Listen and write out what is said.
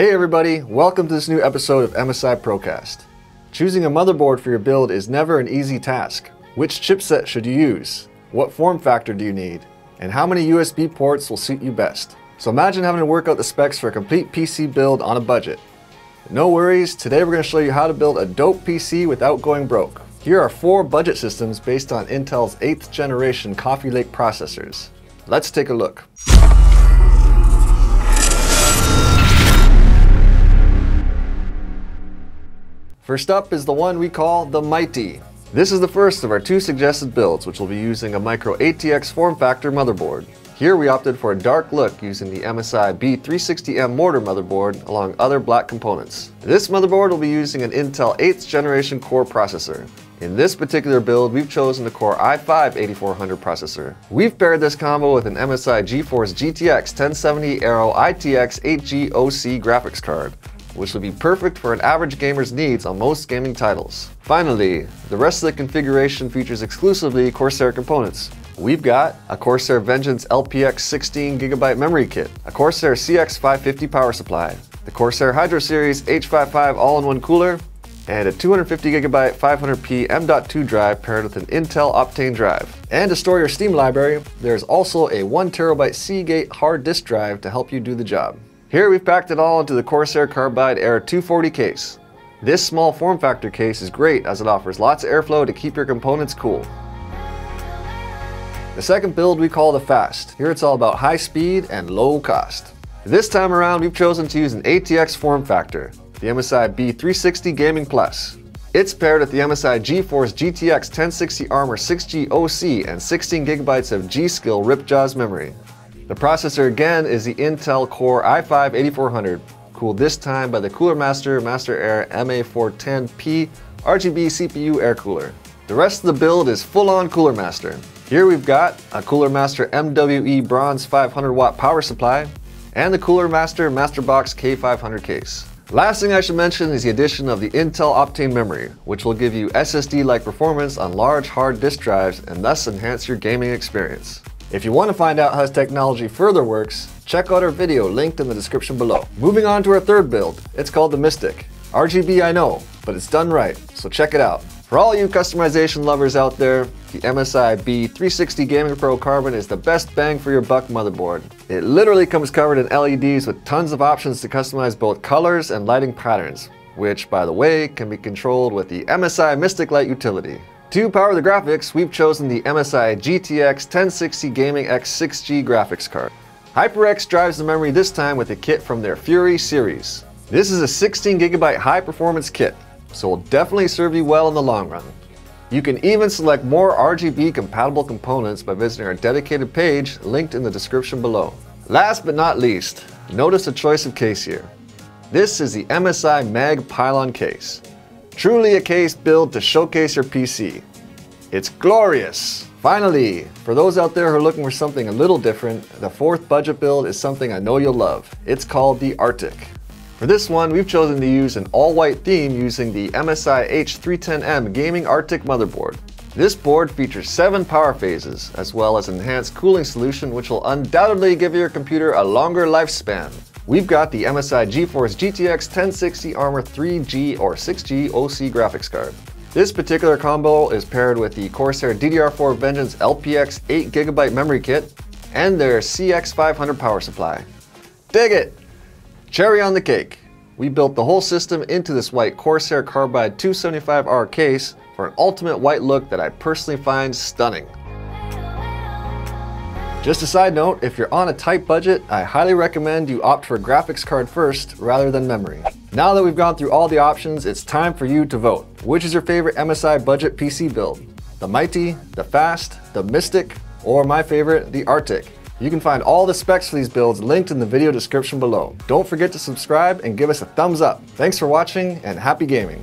Hey everybody, welcome to this new episode of MSI Procast. Choosing a motherboard for your build is never an easy task. Which chipset should you use? What form factor do you need? And how many USB ports will suit you best? So imagine having to work out the specs for a complete PC build on a budget. No worries, today we're going to show you how to build a dope PC without going broke. Here are four budget systems based on Intel's 8th generation Coffee Lake processors. Let's take a look. First up is the one we call the Mighty. This is the first of our two suggested builds, which will be using a Micro ATX form factor motherboard. Here we opted for a dark look using the MSI B360M mortar motherboard along other black components. This motherboard will be using an Intel 8th generation core processor. In this particular build, we've chosen the Core i5-8400 processor. We've paired this combo with an MSI GeForce GTX 1070 Aero ITX 8G OC graphics card which will be perfect for an average gamer's needs on most gaming titles. Finally, the rest of the configuration features exclusively Corsair components. We've got a Corsair Vengeance LPX 16GB memory kit, a Corsair CX550 power supply, the Corsair Hydro Series H55 all-in-one cooler, and a 250GB 500p M.2 drive paired with an Intel Optane drive. And to store your Steam library, there's also a 1TB Seagate hard disk drive to help you do the job. Here we've packed it all into the Corsair Carbide Air 240 case. This small form factor case is great as it offers lots of airflow to keep your components cool. The second build we call the Fast. Here it's all about high speed and low cost. This time around we've chosen to use an ATX form factor, the MSI B360 Gaming Plus. It's paired with the MSI GeForce GTX 1060 Armor 6G OC and 16GB of G.Skill Ripjaws memory. The processor again is the Intel Core i5-8400, cooled this time by the Cooler Master Master Air MA410P RGB CPU air cooler. The rest of the build is full-on Cooler Master. Here we've got a Cooler Master MWE Bronze 500 watt power supply and the Cooler Master Masterbox K500 case. Last thing I should mention is the addition of the Intel Optane memory, which will give you SSD-like performance on large hard disk drives and thus enhance your gaming experience. If you want to find out how this technology further works, check out our video linked in the description below. Moving on to our third build, it's called the Mystic. RGB I know, but it's done right, so check it out. For all you customization lovers out there, the MSI B360 Gaming Pro Carbon is the best bang for your buck motherboard. It literally comes covered in LEDs with tons of options to customize both colors and lighting patterns, which, by the way, can be controlled with the MSI Mystic Light utility. To power the graphics, we've chosen the MSI GTX 1060 Gaming X 6G graphics card. HyperX drives the memory this time with a kit from their Fury series. This is a 16GB high performance kit, so it will definitely serve you well in the long run. You can even select more RGB compatible components by visiting our dedicated page linked in the description below. Last but not least, notice the choice of case here. This is the MSI Mag Pylon case. Truly a case built to showcase your PC. It's glorious! Finally, for those out there who are looking for something a little different, the fourth budget build is something I know you'll love. It's called the Arctic. For this one, we've chosen to use an all-white theme using the MSI H310M Gaming Arctic motherboard. This board features 7 power phases, as well as enhanced cooling solution which will undoubtedly give your computer a longer lifespan. We've got the MSI GeForce GTX 1060 Armor 3G or 6G OC graphics card. This particular combo is paired with the Corsair DDR4 Vengeance LPX 8GB memory kit and their CX500 power supply. Dig it! Cherry on the cake. We built the whole system into this white Corsair Carbide 275R case for an ultimate white look that I personally find stunning. Just a side note, if you're on a tight budget, I highly recommend you opt for a graphics card first rather than memory. Now that we've gone through all the options, it's time for you to vote. Which is your favorite MSI budget PC build? The Mighty, the Fast, the Mystic, or my favorite, the Arctic? You can find all the specs for these builds linked in the video description below. Don't forget to subscribe and give us a thumbs up. Thanks for watching and happy gaming.